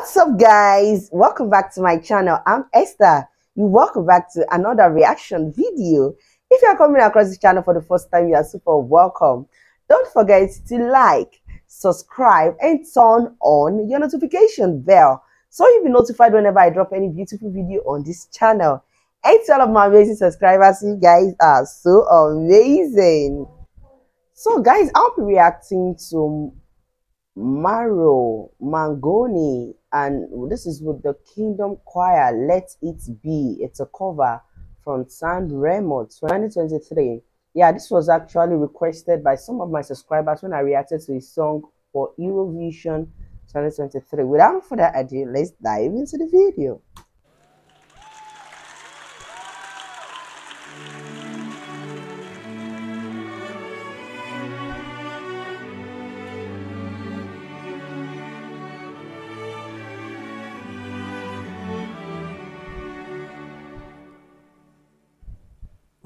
What's up, guys? Welcome back to my channel. I'm Esther. You welcome back to another reaction video. If you are coming across this channel for the first time, you are super welcome. Don't forget to like, subscribe, and turn on your notification bell so you'll be notified whenever I drop any beautiful video on this channel. And to all of my amazing subscribers, you guys are so amazing. So, guys, I'll be reacting to Marco Mengoni, and this is with the Kingdom Choir. Let it be. It's a cover from San Remo 2023. Yeah, this was actually requested by some of my subscribers when I reacted to his song for Eurovision 2023. Without further ado, let's dive into the video.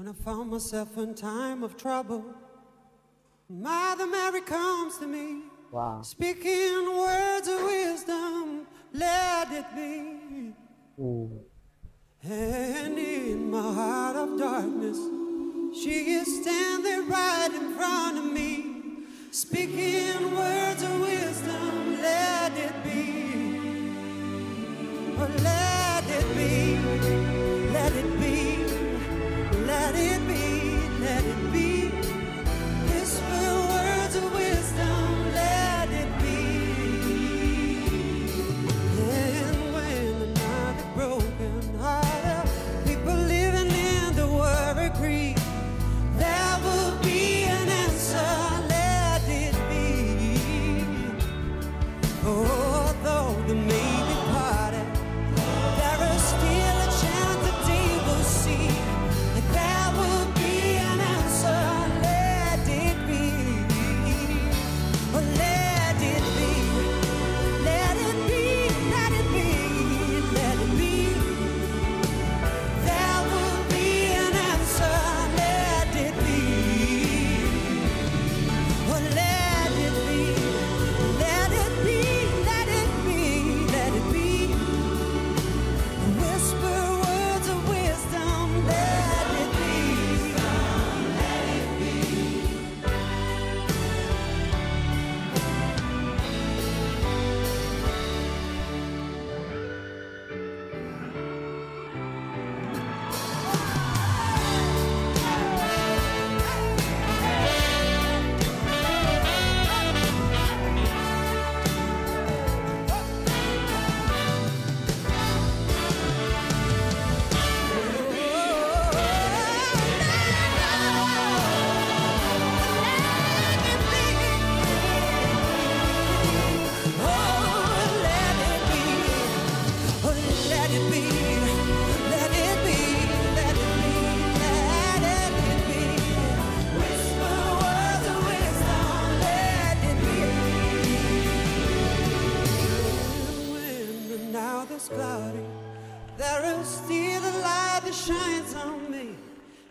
When I found myself in time of trouble, Mother Mary comes to me. Wow. Speaking words of wisdom, let it be. Mm. And in my heart of darkness, she is standing right in front of me. Speaking words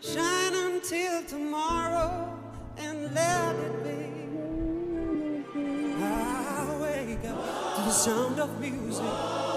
Shine until tomorrow and let it be. I wake up to the sound of music.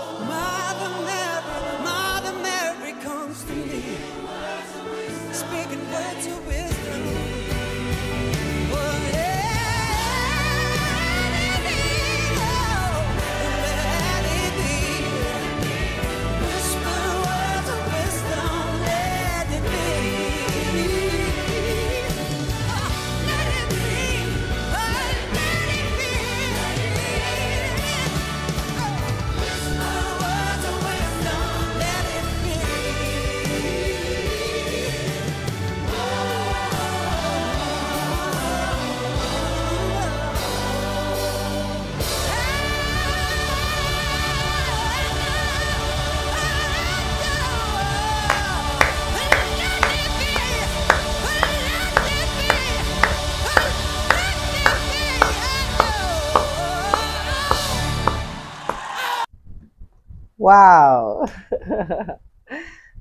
Wow. that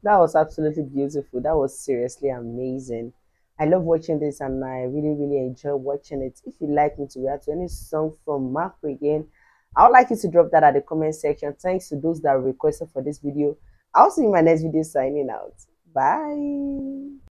was absolutely beautiful. That was seriously amazing. I love watching this and I really, really enjoy watching it. If you'd like me to react to any song from Mark again, I would like you to drop that at the comment section. Thanks to those that requested for this video. I'll see you in my next video signing out. Bye.